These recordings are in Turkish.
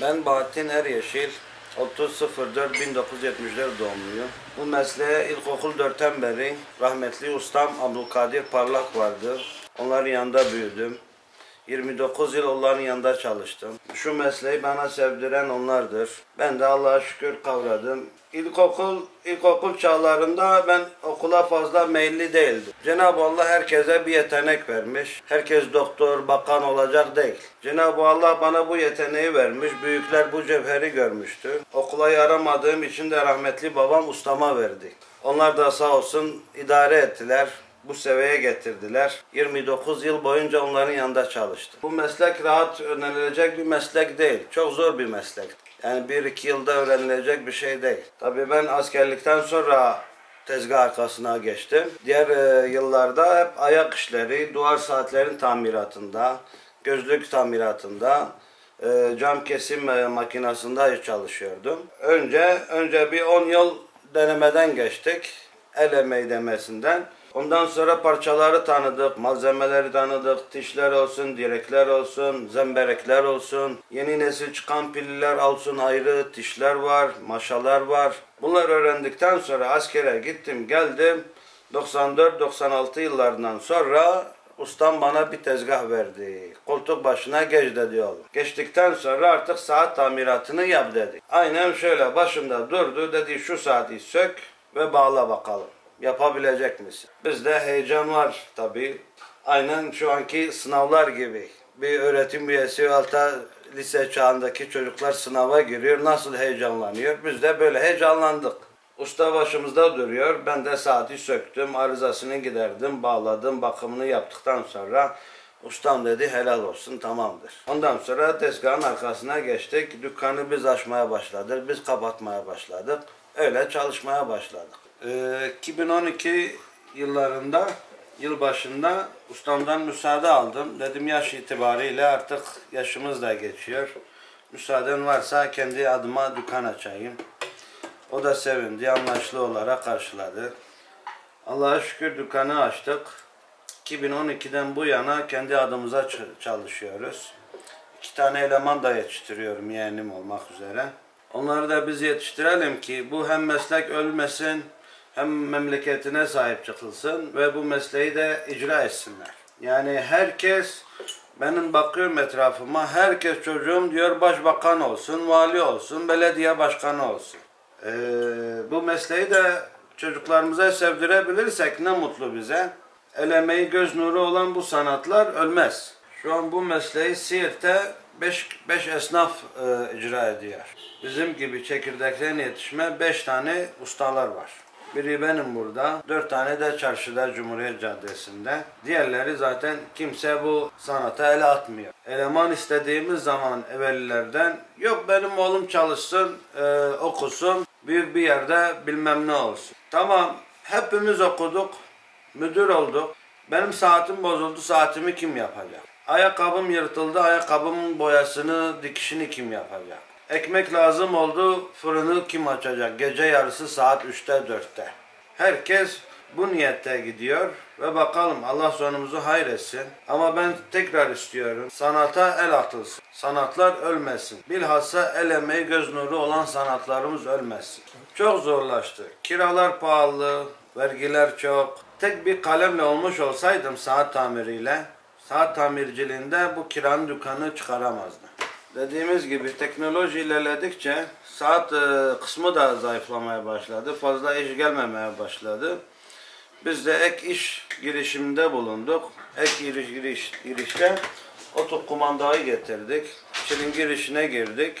Ben Bahattin Eryeşil, 30.04.1974 doğumluyum. Bu mesleğe ilkokul 4'ten beri rahmetli ustam Abdülkadir Parlak vardı. Onların yanında büyüdüm. 29 yıl onların yanında çalıştım. Şu mesleği bana sevdiren onlardır. Ben de Allah'a şükür kavradım. İlkokul, ilkokul çağlarında ben okula fazla meyilli değildim. Cenab-ı Allah herkese bir yetenek vermiş. Herkes doktor, bakan olacak değil. Cenab-ı Allah bana bu yeteneği vermiş. Büyükler bu cevheri görmüştü. Okula yaramadığım için de rahmetli babam ustama verdi. Onlar da sağ olsun idare ettiler bu seviyeye getirdiler. 29 yıl boyunca onların yanında çalıştım. Bu meslek rahat öğrenilecek bir meslek değil. Çok zor bir meslek. Yani bir iki yılda öğrenilecek bir şey değil. Tabii ben askerlikten sonra tezgah arkasına geçtim. Diğer e, yıllarda hep ayak işleri, duvar saatlerin tamiratında, gözlük tamiratında, e, cam kesim e, makinasında çalışıyordum. Önce önce bir 10 yıl denemeden geçtik. El emeği demesinden. Ondan sonra parçaları tanıdık, malzemeleri tanıdık, tişler olsun, direkler olsun, zemberekler olsun, yeni nesil çıkan piller olsun ayrı, tişler var, maşalar var. Bunları öğrendikten sonra askere gittim, geldim. 94-96 yıllarından sonra ustam bana bir tezgah verdi. Koltuk başına geç dedi oğlum. Geçtikten sonra artık saat tamiratını yap dedi. Aynen şöyle başımda durdu dedi şu saati sök ve bağla bakalım yapabilecek misin? Bizde heyecan var tabii. Aynen şu anki sınavlar gibi. Bir öğretim üyesi alta lise çağındaki çocuklar sınava giriyor. Nasıl heyecanlanıyor? Biz de böyle heyecanlandık. Usta başımızda duruyor. Ben de saati söktüm, arızasını giderdim, bağladım, bakımını yaptıktan sonra ustam dedi helal olsun tamamdır. Ondan sonra tezgahın arkasına geçtik. Dükkanı biz açmaya başladık, biz kapatmaya başladık. Öyle çalışmaya başladık. 2012 ee, yıllarında yıl başında ustamdan müsaade aldım. Dedim yaş itibariyle artık yaşımız da geçiyor. Müsaaden varsa kendi adıma dükkan açayım. O da sevindi, anlaşlı olarak karşıladı. Allah'a şükür dükkanı açtık. 2012'den bu yana kendi adımıza çalışıyoruz. İki tane eleman da yetiştiriyorum yeğenim olmak üzere. Onları da biz yetiştirelim ki bu hem meslek ölmesin hem memleketine sahip çıkılsın ve bu mesleği de icra etsinler. Yani herkes benim bakıyorum etrafıma herkes çocuğum diyor başbakan olsun, vali olsun, belediye başkanı olsun. Ee, bu mesleği de çocuklarımıza sevdirebilirsek ne mutlu bize. El emeği göz nuru olan bu sanatlar ölmez. Şu an bu mesleği Siirt'te 5 esnaf e, icra ediyor. Bizim gibi çekirdekten yetişme 5 tane ustalar var. Biri benim burada. Dört tane de çarşıda Cumhuriyet Caddesi'nde. Diğerleri zaten kimse bu sanata ele atmıyor. Eleman istediğimiz zaman evvelilerden yok benim oğlum çalışsın, e, okusun, büyük bir yerde bilmem ne olsun. Tamam hepimiz okuduk, müdür olduk. Benim saatim bozuldu, saatimi kim yapacak? Ayakkabım yırtıldı, ayakkabımın boyasını, dikişini kim yapacak? Ekmek lazım oldu, fırını kim açacak? Gece yarısı saat 3'te 4'te. Herkes bu niyette gidiyor ve bakalım Allah sonumuzu hayretsin. Ama ben tekrar istiyorum. Sanata el atılsın. Sanatlar ölmesin. Bilhassa el emeği göz nuru olan sanatlarımız ölmesin. Çok zorlaştı. Kiralar pahalı, vergiler çok. Tek bir kalemle olmuş olsaydım saat tamiriyle, saat tamirciliğinde bu kiranın dükkanı çıkaramazdım. Dediğimiz gibi teknoloji ilerledikçe saat e, kısmı da zayıflamaya başladı. Fazla iş gelmemeye başladı. Biz de ek iş girişiminde bulunduk. Ek giriş, giriş, girişte oto kumandayı getirdik. İçinin girişine girdik.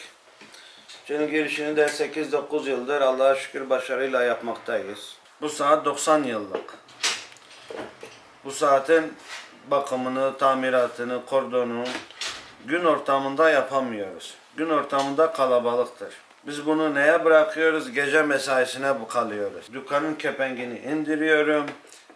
İçinin girişini de 8-9 yıldır Allah'a şükür başarıyla yapmaktayız. Bu saat 90 yıllık. Bu saatin bakımını, tamiratını, kordonu, gün ortamında yapamıyoruz. Gün ortamında kalabalıktır. Biz bunu neye bırakıyoruz? Gece mesaisine kalıyoruz. Dükkanın kepengini indiriyorum.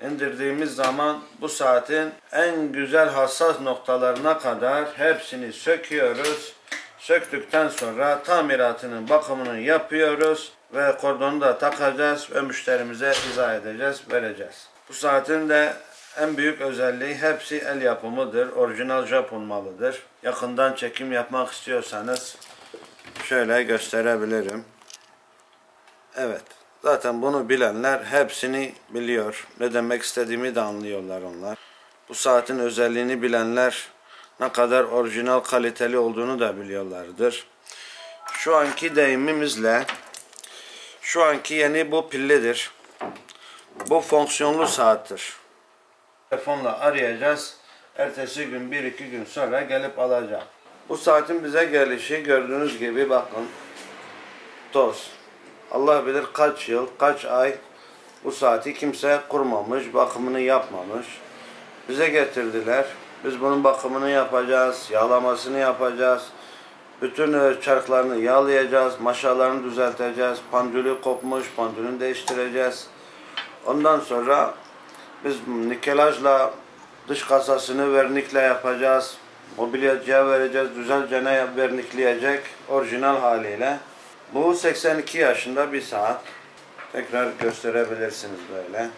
İndirdiğimiz zaman bu saatin en güzel hassas noktalarına kadar hepsini söküyoruz. Söktükten sonra tamiratının bakımını yapıyoruz ve kordonu da takacağız ve müşterimize izah edeceğiz, vereceğiz. Bu saatin de en büyük özelliği hepsi el yapımıdır. Orijinal Japon malıdır. Yakından çekim yapmak istiyorsanız Şöyle gösterebilirim. Evet. Zaten bunu bilenler hepsini biliyor. Ne demek istediğimi de anlıyorlar onlar. Bu saatin özelliğini bilenler ne kadar orijinal kaliteli olduğunu da biliyorlardır. Şu anki deyimimizle şu anki yeni bu pillidir. Bu fonksiyonlu saattir. Telefonla arayacağız. Ertesi gün bir iki gün sonra gelip alacağım. Bu saatin bize gelişi gördüğünüz gibi bakın toz. Allah bilir kaç yıl, kaç ay bu saati kimse kurmamış, bakımını yapmamış. Bize getirdiler. Biz bunun bakımını yapacağız, yağlamasını yapacağız. Bütün e, çarklarını yağlayacağız, maşalarını düzelteceğiz. Pandülü kopmuş, pandülünü değiştireceğiz. Ondan sonra biz nikelajla dış kasasını vernikle yapacağız. Mobilyacıya vereceğiz, güzelce ne vernikleyecek orijinal haliyle. Bu 82 yaşında bir saat. Tekrar gösterebilirsiniz böyle.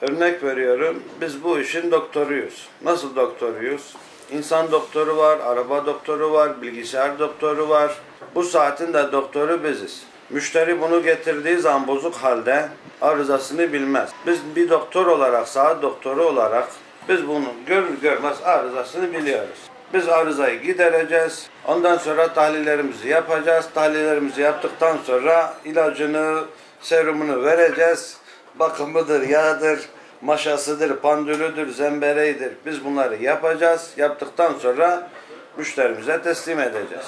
Örnek veriyorum. Biz bu işin doktoruyuz. Nasıl doktoruyuz? İnsan doktoru var, araba doktoru var, bilgisayar doktoru var. Bu saatin de doktoru biziz. Müşteri bunu getirdiği zaman bozuk halde arızasını bilmez. Biz bir doktor olarak, saat doktoru olarak biz bunu görür görmez arızasını biliyoruz. Biz arızayı gidereceğiz. Ondan sonra tahlillerimizi yapacağız. Tahlillerimizi yaptıktan sonra ilacını, serumunu vereceğiz. Bakımıdır, yağdır, maşasıdır, pandülüdür, zembereğidir. Biz bunları yapacağız. Yaptıktan sonra müşterimize teslim edeceğiz.